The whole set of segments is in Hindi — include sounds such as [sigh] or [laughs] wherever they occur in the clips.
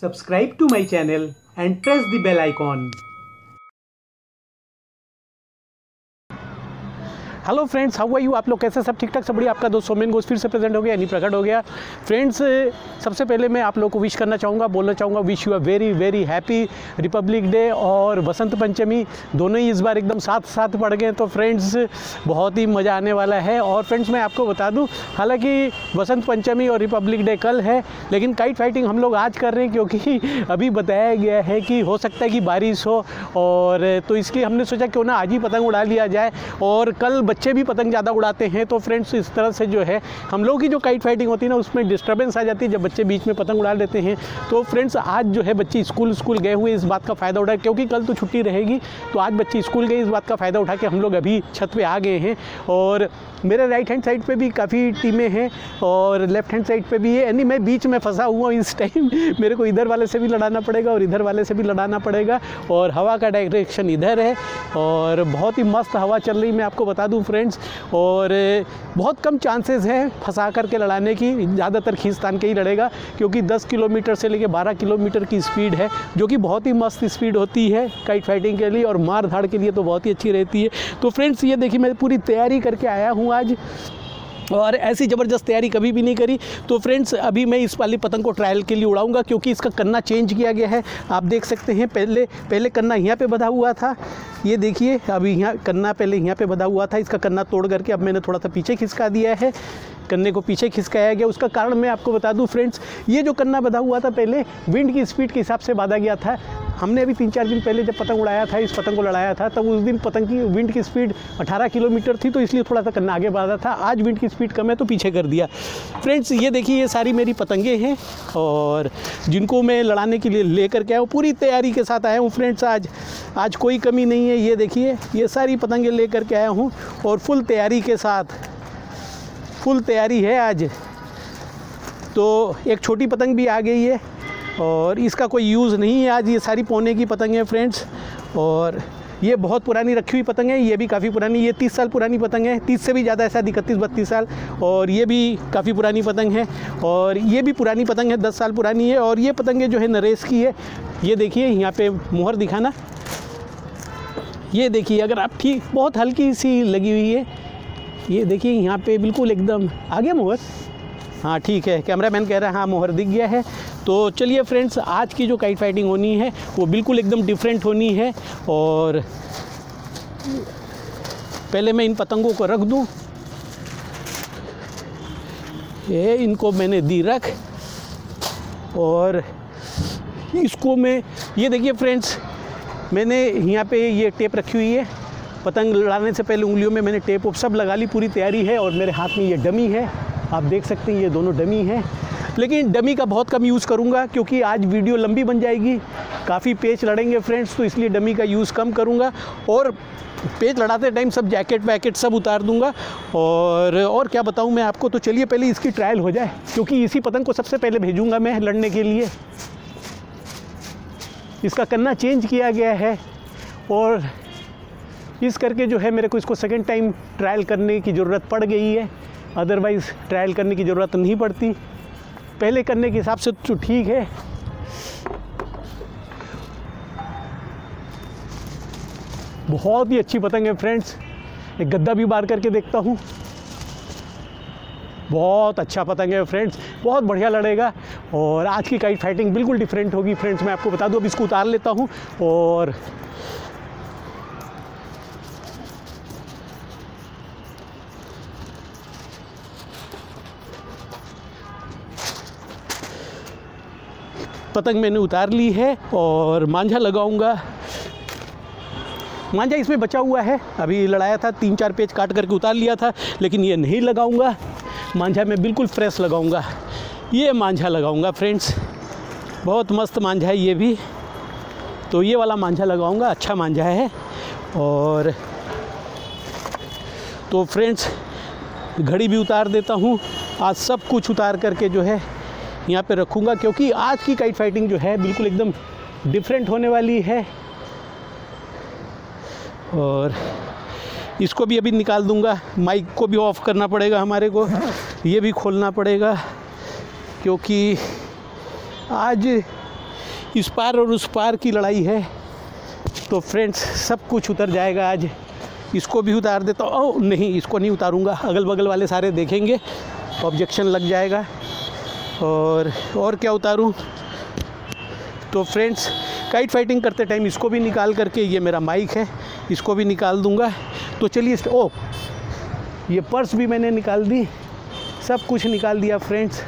Subscribe to my channel and press the bell icon. Hello friends how are you आप लोग कैसे सब ठीक ठाक सब बढ़िया? आपका दोस्त सोमेन घोष फिर से प्रेजेंट हो गया, यानी प्रकट हो गया। फ्रेंड्स सबसे पहले मैं आप लोग को विश करना चाहूँगा, बोलना चाहूँगा wish you a very very happy republic day और बसंत पंचमी। दोनों ही इस बार एकदम साथ साथ पड़ गए तो फ्रेंड्स बहुत ही मज़ा आने वाला है। और फ्रेंड्स मैं आपको बता दूँ, हालाँकि बसंत पंचमी और रिपब्लिक डे कल है, लेकिन काइट फाइटिंग हम लोग आज कर रहे हैं, क्योंकि [laughs] अभी बताया गया है कि हो सकता है कि बारिश हो। और तो इसलिए हमने सोचा क्यों ना आज ही पतंग उड़ा लिया जाए। और कल बच्चे भी पतंग ज़्यादा उड़ाते हैं तो फ्रेंड्स इस तरह से जो है, हम लोग की जो काइट फाइटिंग होती है ना, उसमें डिस्टर्बेंस आ जाती है जब बच्चे बीच में पतंग उड़ा लेते हैं। तो फ्रेंड्स आज जो है बच्चे स्कूल स्कूल गए हुए, इस बात का फ़ायदा उठाए क्योंकि कल तो छुट्टी रहेगी तो आज बच्चे स्कूल गए, इस बात का फ़ायदा उठा के हम लोग अभी छत पर आ गए हैं। और मेरे राइट हैंड साइड पे भी काफ़ी टीमें हैं और लेफ़्ट हैंड साइड पे भी है। यानी मैं बीच में फंसा हुआ हूँ इस टाइम [laughs] मेरे को इधर वाले से भी लड़ाना पड़ेगा और इधर वाले से भी लड़ाना पड़ेगा और हवा का डायरेक्शन इधर है और बहुत ही मस्त हवा चल रही मैं आपको बता दूँ फ्रेंड्स और बहुत कम चांसेस हैं फंसा करके लड़ाने की। ज़्यादातर खींचतान के ही लड़ेगा, क्योंकि 10 किलोमीटर से लेकर 12 किलोमीटर की स्पीड है, जो कि बहुत ही मस्त स्पीड होती है काइट फाइटिंग के लिए और मार धाड़ के लिए तो बहुत ही अच्छी रहती है। तो फ्रेंड्स ये देखिए, मैं पूरी तैयारी करके आया हूँ। आज। और ऐसी ज़बरदस्त तैयारी कभी भी नहीं करी। तो फ्रेंड्स, अभी मैं इस वाली पतंग को ट्रायल के लिए उड़ाऊँगा, क्योंकि इसका कन्ना चेंज किया गया है। आप देख सकते हैं, पहले पहले कन्ना यहाँ पे बधा हुआ था। ये देखिए, अभी यहाँ कन्ना पहले यहाँ पे बधा हुआ था, इसका कन्ना तोड़ करके अब मैंने थोड़ा सा पीछे खिसका दिया है। कन्ने को पीछे खिसकाया गया, उसका कारण मैं आपको बता दूँ फ्रेंड्स ये जो कन्ना बधा हुआ था पहले विंड की स्पीड के हिसाब से बांधा गया था। हमने अभी तीन चार दिन पहले जब पतंग उड़ाया था, इस पतंग को लड़ाया था, तब उस दिन पतंग की विंड की स्पीड 18 किलोमीटर थी तो इसलिए थोड़ा सा कन्ना आगे बांधा था। आज विंड की स्पीड कम है तो पीछे कर दिया। फ्रेंड्स ये देखिए, ये सारी मेरी पतंगे हैं, और जिनको मैं लड़ाने के लिए लेकर के आया हूँ, पूरी तैयारी के साथ आया हूँ फ्रेंड्स आज आज कोई कमी नहीं ये देखिए, ये सारी पतंगे लेकर के आया हूँ और फुल तैयारी के साथ, फुल तैयारी है आज। तो एक छोटी पतंग भी आ गई है और इसका कोई यूज़ नहीं है आज, ये सारी पौने की पतंग है फ्रेंड्स। और ये बहुत पुरानी रखी हुई पतंग है, ये भी काफ़ी पुरानी, ये तीस साल पुरानी पतंग है, तीस से भी ज़्यादा है शायद इकतीस, बत्तीस साल। और ये भी काफ़ी पुरानी पतंग है और ये भी पुरानी पतंग है, दस साल पुरानी है और ये पतंगें जो है नरेश की है। ये देखिए, यहाँ पे मुहर दिखाना। ये देखिए, अगर आप ठीक, बहुत हल्की सी लगी हुई है, ये देखिए, यहाँ पे बिल्कुल एकदम आ गया मोहर। हाँ ठीक है कैमरा मैन कह रहा है हाँ मोहर दिख गया है। तो चलिए फ्रेंड्स, आज की जो काइट फाइटिंग होनी है, वो बिल्कुल एकदम डिफरेंट होनी है। और पहले मैं इन पतंगों को रख दूँ। ये इनको मैंने दी रख। और इसको मैं, ये देखिए फ्रेंड्स मैंने यहाँ पे ये टेप रखी हुई है। पतंग लड़ाने से पहले उंगलियों में मैंने टेप सब लगा ली, पूरी तैयारी है और मेरे हाथ में ये डमी है। आप देख सकते हैं ये दोनों डमी हैं। लेकिन डमी का बहुत कम यूज़ करूँगा क्योंकि आज वीडियो लंबी बन जाएगी। काफ़ी पेच लड़ेंगे फ्रेंड्स तो इसलिए डमी का यूज़ कम करूँगा और पेज लड़ाते टाइम सब जैकेट वैकेट सब उतार दूँगा। और और क्या बताऊँ मैं आपको तो चलिए पहले इसकी ट्रायल हो जाए, क्योंकि इसी पतंग को सबसे पहले भेजूँगा मैं लड़ने के लिए। इसका कन्ना चेंज किया गया है और इस करके जो है मेरे को इसको सेकेंड टाइम ट्रायल करने की ज़रूरत पड़ गई है। अदरवाइज़ ट्रायल करने की ज़रूरत नहीं पड़ती। पहले करने के हिसाब से तो ठीक है। बहुत ही अच्छी पतंग है फ्रेंड्स एक गद्दा भी बार करके देखता हूँ। बहुत अच्छा पतंग है फ्रेंड्स बहुत बढ़िया लड़ेगा। और आज की काइट फाइटिंग बिल्कुल डिफरेंट होगी फ्रेंड्स मैं आपको बता दूँ, अब इसको उतार लेता हूँ और पतंग मैंने उतार ली है और मांझा लगाऊँगा। मांझा इसमें बचा हुआ है। अभी लड़ाया था, तीन चार पेज काट करके उतार लिया था, लेकिन ये नहीं लगाऊँगा। मांझा मैं बिल्कुल फ्रेश लगाऊँगा। ये मांझा लगाऊँगा फ्रेंड्स बहुत मस्त मांझा है ये भी। तो ये वाला मांझा लगाऊँगा अच्छा मांझा है। और तो फ्रेंड्स घड़ी भी उतार देता हूँ। आज सब कुछ उतार करके जो है, यहाँ पे रखूँगा, क्योंकि आज की काइट फाइटिंग जो है, बिल्कुल एकदम डिफरेंट होने वाली है। और इसको भी अभी निकाल दूँगा। माइक को भी ऑफ़ करना पड़ेगा हमारे को। ये भी खोलना पड़ेगा क्योंकि आज इस पार और उस पार की लड़ाई है। तो फ्रेंड्स सब कुछ उतर जाएगा आज। इसको भी उतार देता oh, नहीं इसको नहीं उतारूँगा। अगल बगल वाले सारे देखेंगे। ऑब्जेक्शन लग जाएगा। और और क्या उतारूँ? तो फ्रेंड्स काइट फाइटिंग करते टाइम इसको भी निकाल करके ये मेरा माइक है। इसको भी निकाल दूँगा। तो चलिए ओ, ये पर्स भी मैंने निकाल दी। सब कुछ निकाल दिया फ्रेंड्स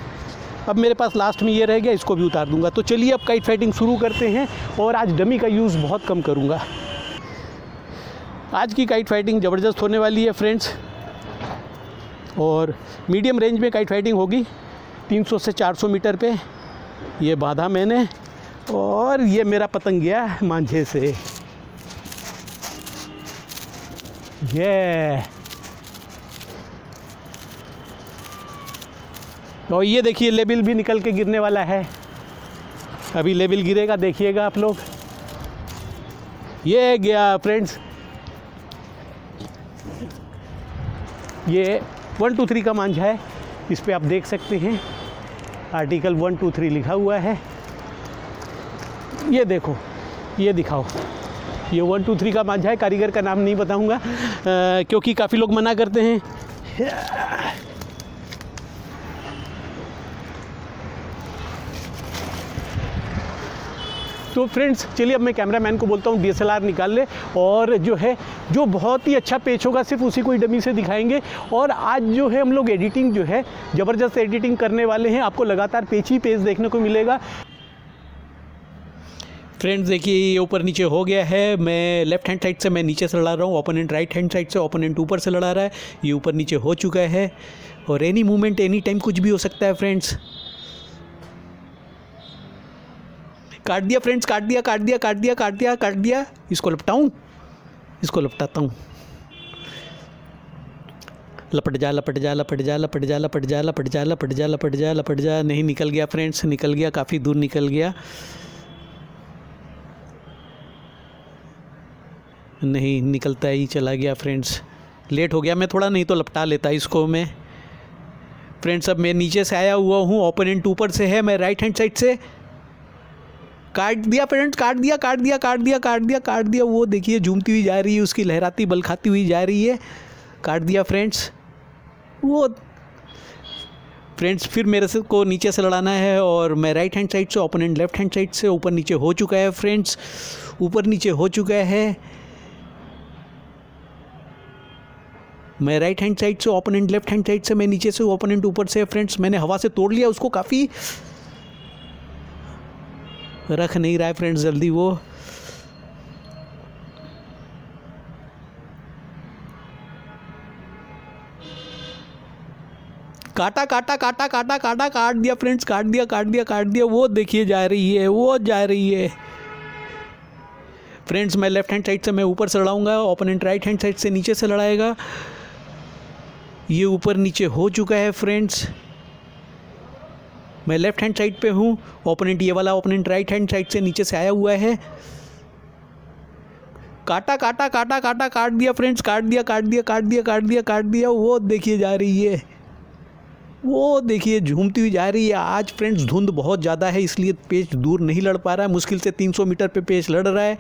अब मेरे पास लास्ट में ये रह गया, इसको भी उतार दूँगा। तो चलिए अब काइट फाइटिंग शुरू करते हैं और आज डमी का यूज़ बहुत कम करूँगा। आज की काइट फाइटिंग ज़बरदस्त होने वाली है फ्रेंड्स और मीडियम रेंज में काइट फाइटिंग होगी 300 से 400 मीटर पे। ये बांधा मैंने, और ये मेरा पतंग गया मांझे से। ये और ये देखिए, लेबिल भी निकल के गिरने वाला है। अभी लेबिल गिरेगा, देखिएगा आप लोग। ये गया फ्रेंड्स ये वन टू थ्री का मांझा है। इस पर आप देख सकते हैं। आर्टिकल वन टू थ्री लिखा हुआ है। ये देखो, ये दिखाओ। ये वन टू थ्री का मांझा है कारीगर का नाम नहीं बताऊँगा। क्योंकि काफ़ी लोग मना करते हैं। तो फ्रेंड्स चलिए अब मैं कैमरामैन को बोलता हूँ डी निकाल ले। और जो है, जो बहुत ही अच्छा पेच होगा, सिर्फ़ उसी को ही डमी से दिखाएँगे। और आज जो है, हम लोग एडिटिंग जो है, ज़बरदस्त एडिटिंग करने वाले हैं। आपको लगातार पेच ही पेज देखने को मिलेगा। फ्रेंड्स देखिए, ये ऊपर नीचे हो गया है। मैं लेफ़्ट हैंड साइड से मैं नीचे से लड़ा रहा हूँ ओपोनेंट राइट हैंड साइड से ओपोनेंट ऊपर से लड़ा रहा है। ये ऊपर नीचे हो चुका है और एनी मोमेंट एनी टाइम कुछ भी हो सकता है फ्रेंड्स काट दिया फ्रेंड्स काट दिया काट दिया काट दिया काट दिया काट दिया। इसको लपटाऊँ? इसको लपटाता हूँ। लपट जा लपट जा लपट जा लपट जा लपट जा लपट जा लपट जा लपट जा लपट जा। नहीं, निकल गया फ्रेंड्स निकल गया, काफ़ी दूर निकल गया। नहीं, निकलता ही चला गया फ्रेंड्स लेट हो गया, मैं थोड़ा नहीं तो लपटा लेता इसको मैं. फ्रेंड्स अब मैं नीचे से आया हुआ हूँ ओपोनेंट ऊपर से है, मैं राइट हैंड साइड से. काट दिया फ्रेंड्स काट दिया काट दिया काट दिया काट दिया काट दिया. वो देखिए, झूमती हुई जा रही है, उसकी लहराती बल खाती हुई जा रही है. काट दिया फ्रेंड्स वो फ्रेंड्स फिर मेरे से को नीचे से लड़ाना है और मैं राइट हैंड साइड से ओपोनेंट लेफ़्ट हैंड साइड से, ऊपर नीचे हो चुका है फ्रेंड्स ऊपर नीचे हो चुका है. मैं राइट हैंड साइड से ओपोनेंट लेफ़्ट हैंड साइड से, मैं नीचे से ओपोनेंट ऊपर से फ्रेंड्स मैंने हवा से तोड़ लिया, उसको काफ़ी रख नहीं रहा है फ्रेंड्स जल्दी वो। काटा काटा काटा काटा काटा, काट दिया फ्रेंड्स काट दिया काट दिया काट दिया, वो देखिए जा रही है, वो जा रही है। फ्रेंड्स मैं लेफ़्ट हैंड साइड से, मैं ऊपर से लड़ाऊँगा ओपोनेंट राइट हैंड साइड से नीचे से लड़ाएगा। ये ऊपर नीचे हो चुका है फ्रेंड्स मैं लेफ़्ट हैंड साइड पे हूँ. ओपोनेंट ये वाला ओपोनेंट राइट हैंड साइड से नीचे से आया हुआ है. काटा काटा काटा काटा, काट दिया फ्रेंड्स काट दिया काट दिया काट दिया काट दिया काट दिया. वो देखिए जा रही है. वो देखिए झूमती हुई जा रही है. आज फ्रेंड्स धुंध बहुत ज़्यादा है, इसलिए पेच दूर नहीं लड़ पा रहा है. मुश्किल से 300 मीटर पे पेच लड़ रहा है.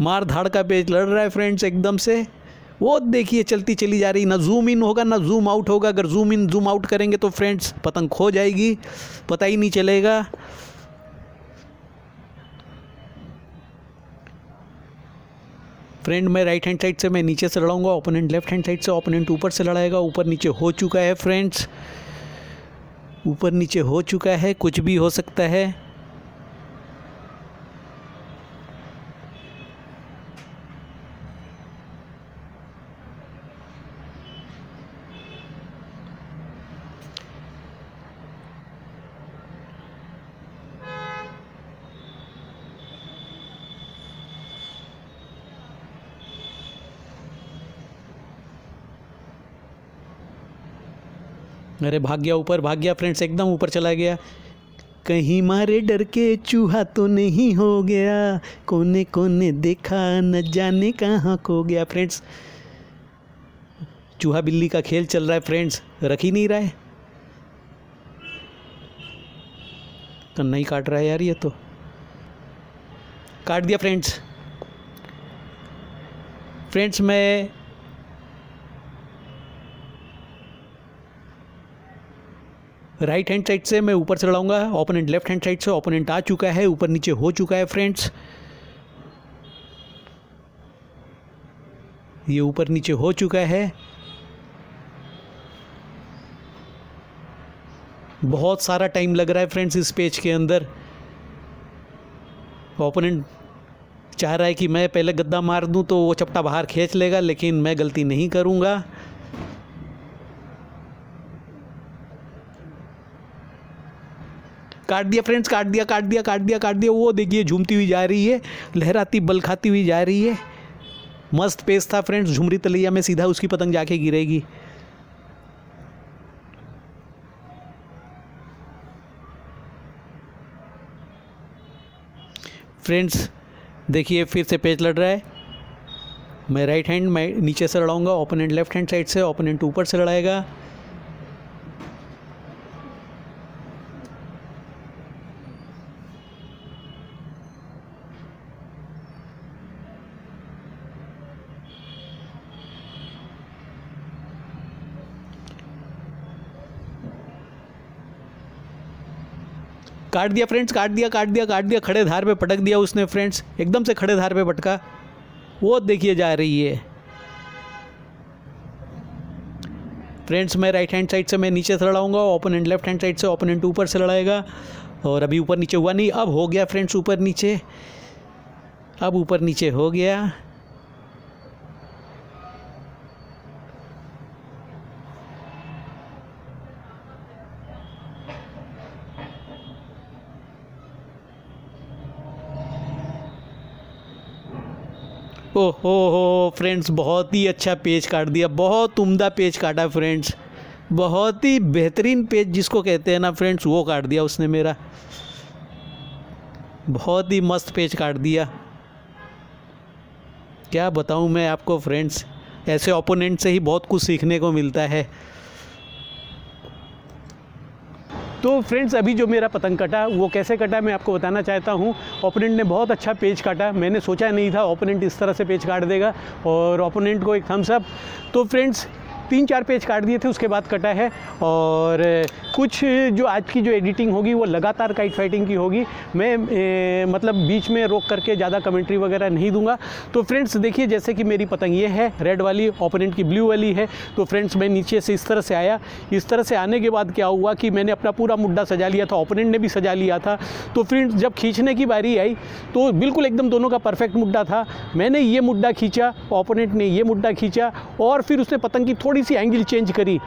मार धाड़ का पेच लड़ रहा है फ्रेंड्स एकदम से. वो देखिए, चलती चली जा रही, ना जूम इन होगा, ना जूम आउट होगा। अगर जूम इन जूम आउट करेंगे तो फ्रेंड्स पतंग खो जाएगी, पता ही नहीं चलेगा। फ्रेंड मैं राइट हैंड साइड से, मैं नीचे से लड़ाऊँगा ओपोनेंट लेफ़्ट हैंड साइड से ओपोनेंट ऊपर से लड़ाएगा, ऊपर नीचे हो चुका है फ्रेंड्स ऊपर नीचे हो चुका है, कुछ भी हो सकता है। अरे भाग गया ऊपर भाग गया फ्रेंड्स एकदम ऊपर चला गया। कहीं मारे डर के चूहा तो नहीं हो गया। कोने कोने देखा, न जाने कहाँ खो गया फ्रेंड्स चूहा बिल्ली का खेल चल रहा है फ्रेंड्स रख ही नहीं रहा है। तो नहीं काट रहा है यार ये तो। काट दिया फ्रेंड्स फ्रेंड्स मैं राइट हैंड साइड से मैं ऊपर से लड़ाऊँगा ओपोनेंट लेफ़्ट हैंड साइड से ओपोनेंट आ चुका है, ऊपर नीचे हो चुका है फ्रेंड्स ये ऊपर नीचे हो चुका है. बहुत सारा टाइम लग रहा है फ्रेंड्स इस पेज के अंदर. ओपोनेंट चाह रहा है कि मैं पहले गद्दा मार दूँ तो वो चपटा बाहर खींच लेगा, लेकिन मैं गलती नहीं करूँगा. काट दिया फ्रेंड्स काट दिया काट दिया काट दिया काट दिया। वो देखिए, झूमती हुई जा रही है, लहराती बल खाती हुई जा रही है। मस्त पेस था फ्रेंड्स झुमरी तलैया में सीधा उसकी पतंग जाके गिरेगी। फ्रेंड्स देखिए, फिर से पेज लड़ रहा है। मैं राइट हैंड मैं नीचे से लड़ाऊँगा ओपोनेंट लेफ़्ट हैंड साइड से ओपोनेंट ऊपर से लड़ाएगा। काट दिया फ्रेंड्स काट दिया काट दिया काट दिया, खड़े धार पे पटक दिया उसने फ्रेंड्स एकदम से खड़े धार पे पटका। वो देखिए जा रही है। फ्रेंड्स मैं राइट हैंड साइड से मैं नीचे से लड़ाऊँगा ओपोनेंट लेफ़्ट हैंड साइड से ओपोनेंट ऊपर से लड़ाएगा। और अभी ऊपर नीचे हुआ नहीं, अब हो गया फ्रेंड्स ऊपर नीचे। अब ऊपर नीचे हो गया। ओह हो फ्रेंड्स बहुत ही अच्छा पेज काट दिया, बहुत उम्दा पेज काटा फ्रेंड्स बहुत ही बेहतरीन पेज जिसको कहते हैं ना फ्रेंड्स वो काट दिया उसने मेरा, बहुत ही मस्त पेज काट दिया। क्या बताऊँ मैं आपको फ्रेंड्स ऐसे ओपोनेंट से ही बहुत कुछ सीखने को मिलता है। तो फ्रेंड्स अभी जो मेरा पतंग कटा, वो कैसे कटा मैं आपको बताना चाहता हूँ। ओपोनेंट ने बहुत अच्छा पेज काटा। मैंने सोचा नहीं था ओपोनेंट इस तरह से पेज काट देगा और ओपोनेंट को एक थम्सअप तो फ्रेंड्स तीन चार पेज काट दिए थे उसके बाद कटा है। और कुछ जो आज की जो एडिटिंग होगी वो लगातार काइट फाइटिंग की होगी। मैं ए, मतलब बीच में रोक करके ज़्यादा कमेंट्री वगैरह नहीं दूँगा। तो फ्रेंड्स देखिए जैसे कि मेरी पतंग ये है रेड वाली ओपोनेंट की ब्लू वाली है। तो फ्रेंड्स मैं नीचे से इस तरह से आया। इस तरह से आने के बाद क्या हुआ कि मैंने अपना पूरा मुड्डा सजा लिया था ओपोनेंट ने भी सजा लिया था। तो फ्रेंड्स जब खींचने की बारी आई तो बिल्कुल एकदम दोनों का परफेक्ट मुड्डा था। मैंने ये मुड्डा खींचा ओपोनेंट ने ये मुड्डा खींचा और फिर उसने पतंग की थोड़ी सी एंगल चेंज करी।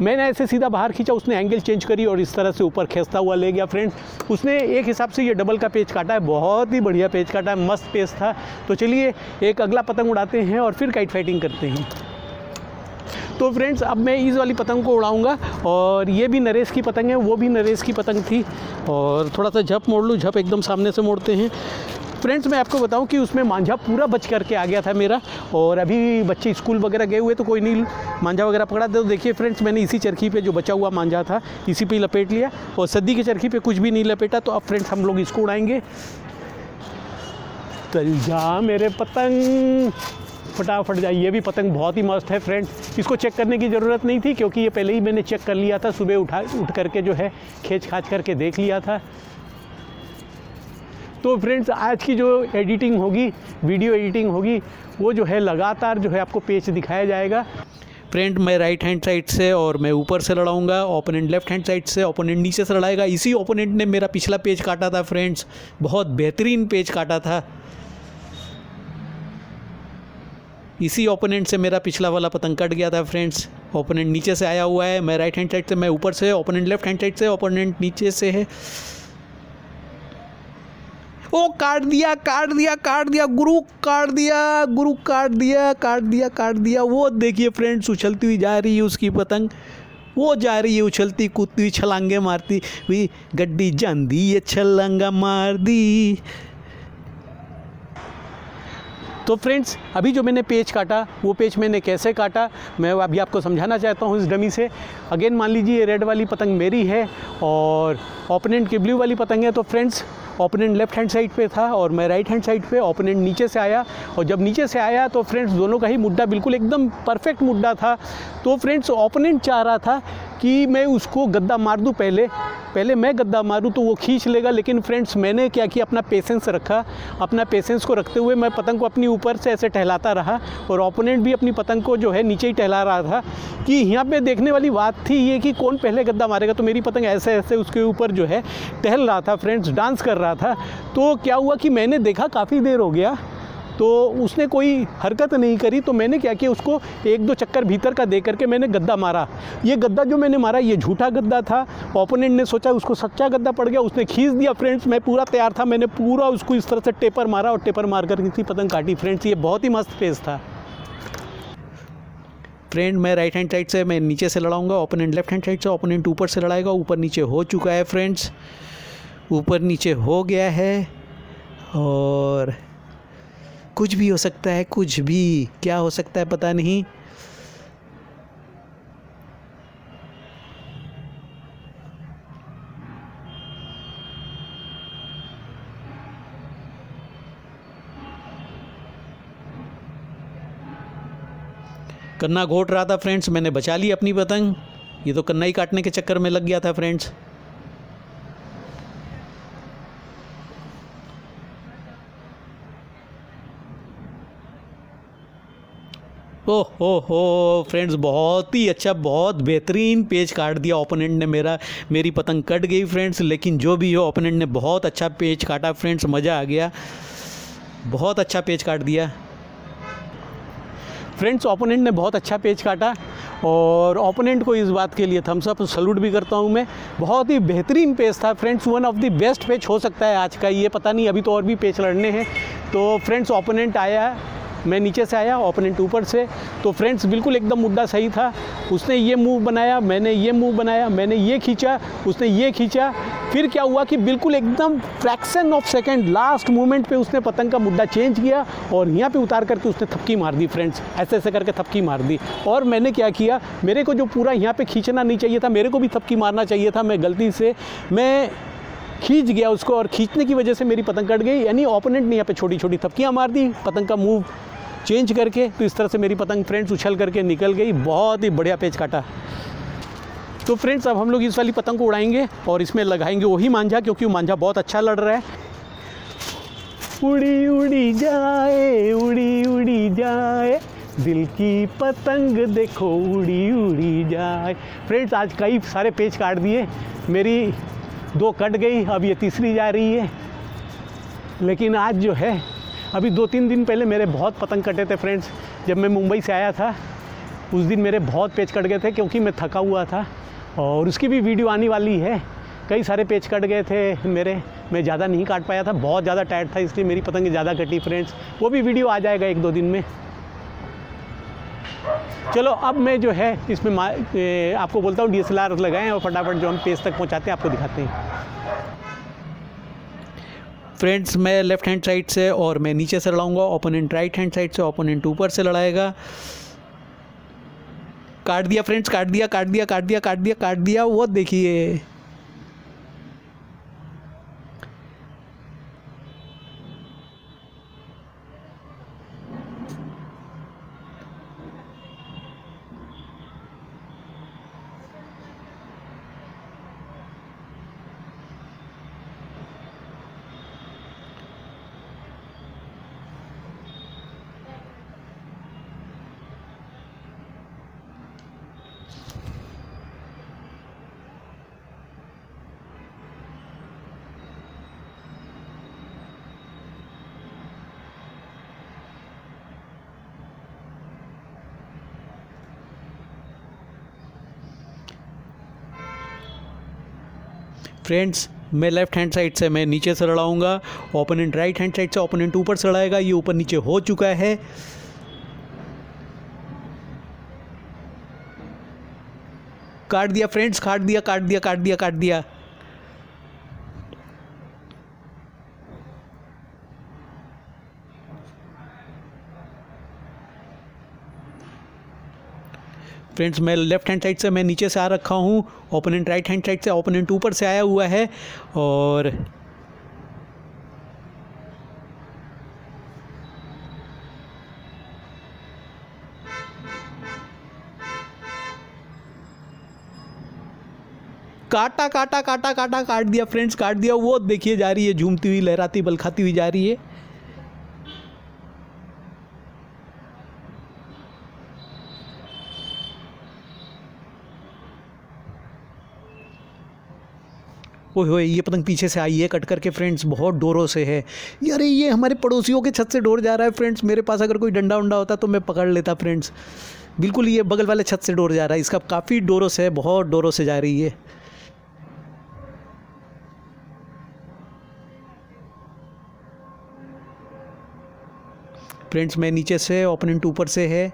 मैंने ऐसे सीधा बाहर खींचा, उसने एंगल चेंज करी और इस तरह से ऊपर खींचता हुआ ले गया फ्रेंड्स उसने एक हिसाब से ये डबल का पेज काटा है, बहुत ही बढ़िया पेज काटा है, मस्त पेज था। तो चलिए, एक अगला पतंग उड़ाते हैं और फिर काइट फाइटिंग करते हैं। तो फ्रेंड्स अब मैं इस वाली पतंग को उड़ाऊँगा और ये भी नरेश की पतंग है, वो भी नरेश की पतंग थी। और थोड़ा सा झप मोड़ लूँ, झप एकदम सामने से मोड़ते हैं। फ्रेंड्स मैं आपको बताऊँ कि उसमें मांझा पूरा बच करके आ गया था मेरा। और अभी बच्चे स्कूल वगैरह गए हुए तो कोई नहीं, मांझा वगैरह पकड़ा। तो देखिए फ्रेंड्स मैंने इसी चरखी पे जो बचा हुआ मांझा था, इसी पे लपेट लिया। और सद्दी की चरखी पे कुछ भी नहीं लपेटा तो अब फ्रेंड्स हम लोग इसको उड़ाएँगे। चल जा मेरे पतंग। फटाफट जाए ये भी पतंग बहुत ही मस्त है फ्रेंड्स इसको चेक करने की ज़रूरत नहीं थी, क्योंकि ये पहले ही मैंने चेक कर लिया था। सुबह उठा, उठ करके जो है खींच खाच करके देख लिया था। तो फ्रेंड्स आज की जो एडिटिंग होगी वीडियो एडिटिंग होगी, वो जो है लगातार जो है आपको पेज दिखाया जाएगा। फ्रेंड मैं राइट हैंड साइड से और मैं ऊपर से लड़ाऊँगा ओपोनेंट लेफ़्ट हैंड साइड से ओपोनेंट नीचे से लड़ाएगा। इसी ओपोनेंट ने मेरा पिछला पेज काटा था फ्रेंड्स बहुत बेहतरीन पेज काटा था। इसी ओपोनेंट से मेरा पिछला वाला पतंग कट गया था फ्रेंड्स ओपोनेंट नीचे से आया हुआ है, मैं राइट हैंड साइड से, मैं ऊपर से ओपोनेंट लेफ़्ट हैंड साइड से ओपोनेंट नीचे से है। ओ, काट दिया काट दिया काट दिया, गुरु काट दिया, गुरु काट दिया काट दिया काट दिया। वो देखिए फ्रेंड्स उछलती हुई जा रही है उसकी पतंग। वो जा रही है उछलती, कूदती हुई, छलांगे मारती हुई। गड्डी जानदी ये छलांगा मार दी तो फ्रेंड्स, अभी जो मैंने पेज काटा, वो पेज मैंने कैसे काटा, मैं अभी आपको समझाना चाहता हूँ इस डमी से। अगेन मान लीजिए ये रेड वाली पतंग मेरी है और ओपोनेंट की ब्लू वाली पतंग है तो friends opponent left hand side पे था और मैं राइट हैंड साइड पे ओपोनेंट नीचे से आया। और जब नीचे से आया तो फ्रेंड्स, दोनों का ही मुद्दा बिल्कुल एकदम परफेक्ट मुद्दा था। तो फ्रेंड्स ओपोनेंट चाह रहा था कि मैं उसको गद्दा मार दूँ पहले पहले मैं गद्दा मारूँ तो वो खींच लेगा, लेकिन फ्रेंड्स मैंने क्या किया, अपना पेशेंस रखा। अपना पेशेंस को रखते हुए मैं पतंग को अपनी ऊपर से ऐसे टहलाता रहा और ओपोनेंट भी अपनी पतंग को जो है नीचे ही टहला रहा था कि यहाँ पे देखने वाली बात थी ये कि कौन पहले गद्दा मारेगा तो मेरी पतंग ऐसे ऐसे उसके ऊपर जो है टहल रहा था फ्रेंड्स डांस कर रहा था। तो क्या हुआ कि मैंने देखा काफ़ी देर हो गया तो उसने कोई हरकत नहीं करी तो मैंने क्या किया, उसको एक दो चक्कर भीतर का दे करके मैंने गद्दा मारा। ये गद्दा जो मैंने मारा, ये झूठा गद्दा था। ओपोनेंट ने सोचा उसको सच्चा गद्दा पड़ गया, उसने खींच दिया फ्रेंड्स मैं पूरा तैयार था, मैंने पूरा उसको इस तरह से टेपर मारा और टेपर मार कर किसी पतंग काटी। फ्रेंड्स ये बहुत ही मस्त फेस था। फ्रेंड मैं राइट हैंड साइड से, मैं नीचे से लड़ाऊँगा ओपोनेंट लेफ़्ट हैंड साइड से ओपोनेंट ऊपर से लड़ाएगा, ऊपर नीचे हो चुका है फ्रेंड्स ऊपर नीचे हो गया है और कुछ भी हो सकता है, कुछ भी। क्या हो सकता है पता नहीं। कन्ना घोट रहा था फ्रेंड्स मैंने बचा ली अपनी पतंग। ये तो कन्ना ही काटने के चक्कर में लग गया था फ्रेंड्स ओह हो हो फ्रेंड्स बहुत ही अच्छा बहुत बेहतरीन पेज काट दिया ओपोनेंट ने मेरा। मेरी पतंग कट गई फ्रेंड्स लेकिन जो भी हो ओपोनेंट ने बहुत अच्छा पेज काटा फ्रेंड्स मज़ा आ गया। बहुत अच्छा पेज काट दिया। फ्रेंड्स ओपोनेंट ने बहुत अच्छा पेज काटा और ओपोनेंट को इस बात के लिए थम्स अप सल्यूट भी करता हूँ मैं। बहुत ही बेहतरीन पेज था friends one of the best page हो सकता है आज का। ये पता नहीं, अभी तो और भी पेज लड़ने हैं। तो फ्रेंड्स ओपोनेंट आया। मैं नीचे से आया ओपोनेंट ऊपर से तो फ्रेंड्स बिल्कुल एकदम मुद्दा सही था। उसने ये मूव बनाया, मैंने ये मूव बनाया, मैंने ये खींचा, उसने ये खींचा। फिर क्या हुआ कि बिल्कुल एकदम fraction of second last moment पे उसने पतंग का मुद्दा चेंज किया और यहाँ पे उतार करके उसने थपकी मार दी फ्रेंड्स ऐसे ऐसे करके थपकी मार दी। और मैंने क्या किया, मेरे को जो पूरा यहाँ पे खींचना नहीं चाहिए था, मेरे को भी थपकी मारना चाहिए था, मैं गलती से, मैं खींच गया उसको और खींचने की वजह से मेरी पतंग कट गई, यानी ओपोनेंट ने यहाँ पे छोटी छोटी थपकियाँ मार दी, पतंग का मूव चेंज करके तो इस तरह से मेरी पतंग फ्रेंड्स उछल करके निकल गई। बहुत ही बढ़िया पेज काटा। तो फ्रेंड्स अब हम लोग इस वाली पतंग को उड़ाएँगे और इसमें लगाएँगे वही मांझा, क्योंकि वो मांझा बहुत अच्छा लड़ रहा है। उड़ी उड़ी जाए, उड़ी उड़ी जाए, दिल की पतंग देखो, उड़ी उड़ी जाए। फ्रेंड्स आज कई सारे पेज काट दिए। मेरी दो कट गई, अब ये तीसरी जा रही है। लेकिन आज जो है अभी दो तीन दिन पहले मेरे बहुत पतंग कटे थे फ्रेंड्स जब मैं मुंबई से आया था, उस दिन मेरे बहुत पेच कट गए थे क्योंकि मैं थका हुआ था। और उसकी भी वीडियो आने वाली है। कई सारे पेच कट गए थे मेरे, मैं ज़्यादा नहीं काट पाया था, बहुत ज़्यादा टाइट था, इसलिए मेरी पतंग ज़्यादा कटी फ्रेंड्स वो भी वीडियो आ जाएगा एक दो दिन में। चलो, अब मैं जो है, इसमें आपको बोलता हूँ डी एस लगाएँ और फटाफट जो हम पेज तक पहुँचाते हैं, आपको दिखाते हैं। फ्रेंड्स, मैं लेफ़्ट हैंड साइड से और मैं नीचे से लड़ाऊँगा, ओपोनेंट राइट हैंड साइड से, ओपोनेंट ऊपर से लड़ाएगा। काट दिया फ्रेंड्स, काट दिया काट दिया काट दिया काट दिया काट दिया, वो देखिए। फ्रेंड्स, मैं लेफ़्ट हैंड साइड से मैं नीचे से लड़ाऊँगा ओपोनेंट राइट हैंड साइड से ओपोनेंट ऊपर से लड़ाएगा, ये ऊपर नीचे हो चुका है। काट दिया फ्रेंड्स, काट दिया काट दिया काट दिया काट दिया। फ्रेंड्स, मैं लेफ़्ट हैंड साइड से, मैं नीचे से आ रखा हूँ ओपोनेंट राइट हैंड साइड से ओपोनेंट ऊपर से आया हुआ है, और काटा काटा काटा काटा, काट दिया, फ्रेंड्स, काट दिया, वो देखिए जा रही है, झूमती हुई, लहराती बल खाती हुई जा रही है। ओए होए, ये पतंग पीछे से आई है, कट करके फ्रेंड्स बहुत डोरों से है। अरे, ये हमारे पड़ोसियों के छत से डोर जा रहा है फ्रेंड्स मेरे पास अगर कोई डंडा उंडा होता तो मैं पकड़ लेता फ्रेंड्स बिल्कुल ये बगल वाले छत से डोर जा रहा है, इसका काफ़ी डोरों से है, बहुत डोरों से जा रही है। फ्रेंड्स मैं नीचे से ओपोनेंट ऊपर से है।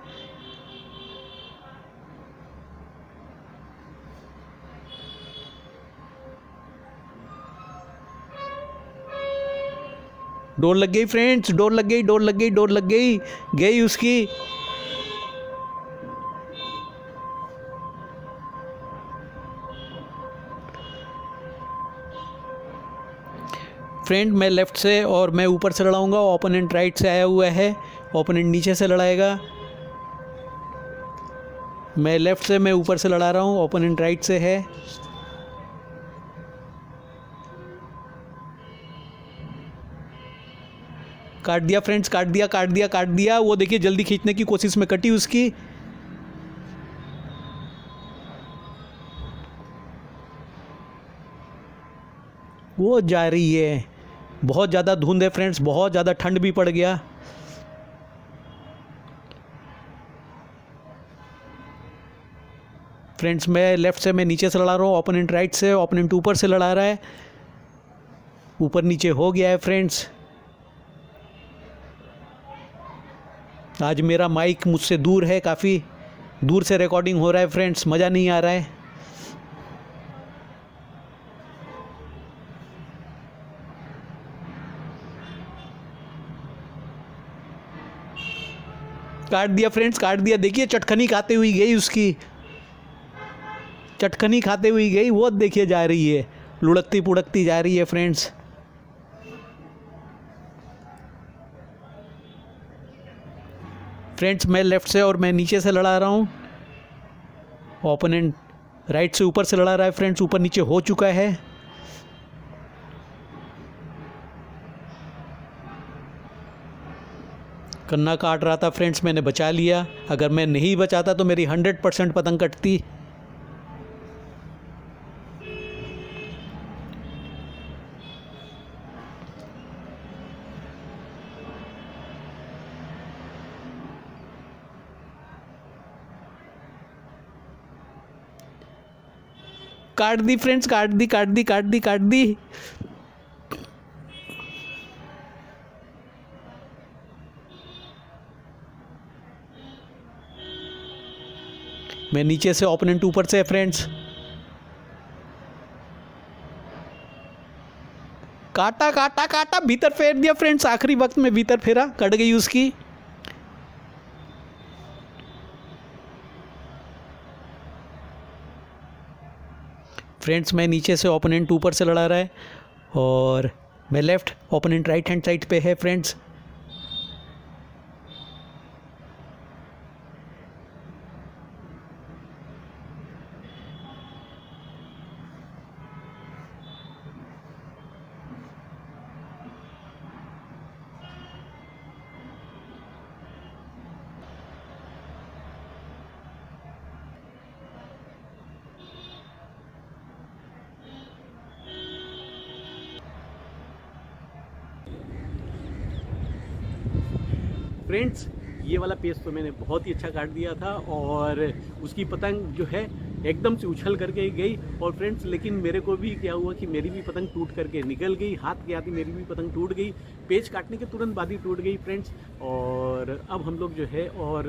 डोर लग गई फ्रेंड्स, डोर लग गई, डोर लग गई, डोर लग गई गई उसकी। फ्रेंड, मैं लेफ़्ट से और मैं ऊपर से लड़ाऊँगा ओपोनेंट राइट से आया हुआ है ओपोनेंट नीचे से लड़ाएगा। मैं लेफ़्ट से, मैं ऊपर से लड़ा रहा हूँ ओपोनेंट राइट से है। काट दिया फ्रेंड्स काट दिया काट दिया काट दिया। वो देखिए जल्दी खींचने की कोशिश में कटी उसकी। वो जा रही है। बहुत ज़्यादा धुंध है फ्रेंड्स बहुत ज़्यादा ठंड भी पड़ गया। फ्रेंड्स मैं लेफ़्ट से, मैं नीचे से लड़ा रहा हूँ ओपोनेंट राइट से ओपोनेंट ऊपर से लड़ा रहा है। ऊपर नीचे हो गया है फ्रेंड्स आज मेरा माइक मुझसे दूर है, काफ़ी दूर से रिकॉर्डिंग हो रहा है फ्रेंड्स मज़ा नहीं आ रहा है। काट दिया फ्रेंड्स काट दिया। देखिए, चटखनी खाते हुई गई उसकी। चटखनी खाते हुई गई, वो देखिए, जा रही है। लुढ़कती पुड़कती जा रही है फ्रेंड्स फ्रेंड्स, मैं लेफ़्ट से और मैं नीचे से लड़ा रहा हूँ। ओपोनेंट राइट से ऊपर से लड़ा रहा है फ्रेंड्स, ऊपर नीचे हो चुका है। कन्ना काट रहा था फ्रेंड्स, मैंने बचा लिया। अगर मैं नहीं बचाता तो मेरी हंड्रेड परसेंट पतंग कटती। काट दी फ्रेंड्स, काट दी काट दी काट दी काट दी। मैं नीचे से ओपोनेंट ऊपर से है फ्रेंड्स काटा काटा काटा, भीतर फेर दिया फ्रेंड्स आखिरी वक्त में भीतर फेरा, कट गई उसकी। फ्रेंड्स, मैं नीचे से ओपोनेंट ऊपर से लड़ा रहा है और मैं left opponent right hand side पे है, फ्रेंड्स। फ्रेंड्स ये वाला पेज तो मैंने बहुत ही अच्छा काट दिया था और उसकी पतंग जो है एकदम से उछल करके गई। और फ्रेंड्स लेकिन मेरे को भी क्या हुआ कि मेरी भी पतंग टूट करके निकल गई, हाथ के आती मेरी भी पतंग टूट गई पेज काटने के तुरंत बाद ही टूट गई फ्रेंड्स और अब हम लोग जो है और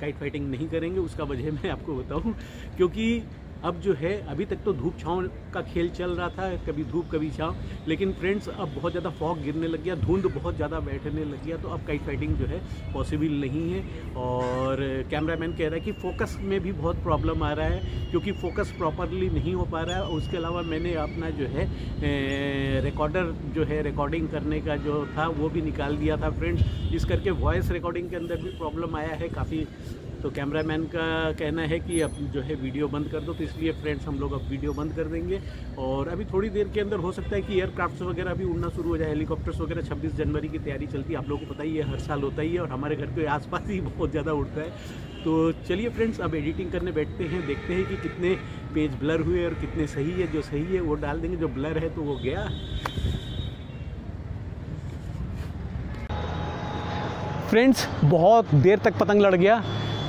काइट फाइटिंग नहीं करेंगे, उसका वजह मैं आपको बताऊँ, क्योंकि अब जो है, अभी तक तो धूप छाँव का खेल चल रहा था, कभी धूप, कभी छाँव, लेकिन फ्रेंड्स अब बहुत ज़्यादा फॉग गिरने लग गया, धुंध बहुत ज़्यादा बैठने लग गया तो अब काइट फाइटिंग जो है पॉसिबल नहीं है। और कैमरामैन कह रहा है कि फोकस में भी बहुत प्रॉब्लम आ रहा है, क्योंकि फोकस प्रॉपरली नहीं हो पा रहा है। उसके अलावा मैंने अपना जो है रिकॉर्डर जो है रिकॉर्डिंग करने का जो था, वो भी निकाल दिया था फ्रेंड्स इस करके वॉइस रिकॉर्डिंग के अंदर भी प्रॉब्लम आया है, काफ़ी तो कैमरामैन का कहना है कि अब जो है वीडियो बंद कर दो तो इसलिए फ्रेंड्स हम लोग अब वीडियो बंद कर देंगे। और अभी थोड़ी देर के अंदर हो सकता है कि एयरक्राफ्ट्स वगैरह भी उड़ना शुरू हो जाए, हेलीकॉप्टर्स वगैरह 26 जनवरी की तैयारी चलती है। आप लोगों को पता ही है, हर साल होता ही है और हमारे घर के आसपास ही [laughs] बहुत ज़्यादा उड़ता है। तो चलिए फ्रेंड्स, अब एडिटिंग करने बैठते हैं, देखते हैं कि कितने पेज ब्लर हुए और कितने सही है। जो सही है वो डाल देंगे, जो ब्लर है तो वो गया। फ्रेंड्स, बहुत देर तक पतंग लड़ गया।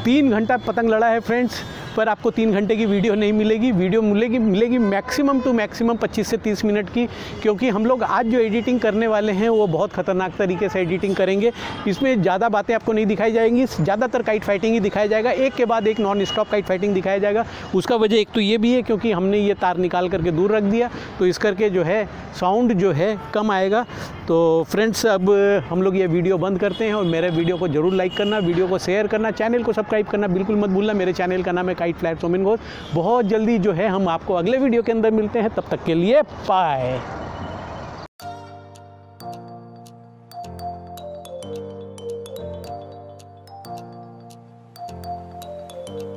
तीन घंटा पतंग लड़ा है फ्रेंड्स पर आपको तीन घंटे की वीडियो नहीं मिलेगी, वीडियो मिलेगी मिलेगी मैक्सिमम टू मैक्सिमम 25 से 30 मिनट की, क्योंकि हम लोग आज जो एडिटिंग करने वाले हैं, वो बहुत ख़तरनाक तरीके से एडिटिंग करेंगे। इसमें ज़्यादा बातें आपको नहीं दिखाई जाएँगी, ज़्यादातर काइट फाइटिंग ही दिखाया जाएगा। एक के बाद एक नॉन स्टॉप काइट फाइटिंग दिखाया जाएगा। उसका वजह एक तो ये भी है, क्योंकि हमने ये तार निकाल करके दूर रख दिया तो इस करके जो है साउंड जो है, कम आएगा। तो फ्रेंड्स अब हम लोग ये वीडियो बंद करते हैं, और मेरे वीडियो को ज़रूर लाइक करना, वीडियो को शेयर करना चैनल को सब्सक्राइब करना, बिल्कुल मत भूलना। मेरे चैनल का नाम है काइट फ़्लाइट सोमिन घोष बहुत जल्दी जो है हम आपको अगले वीडियो के अंदर मिलते हैं। तब तक के लिए बाय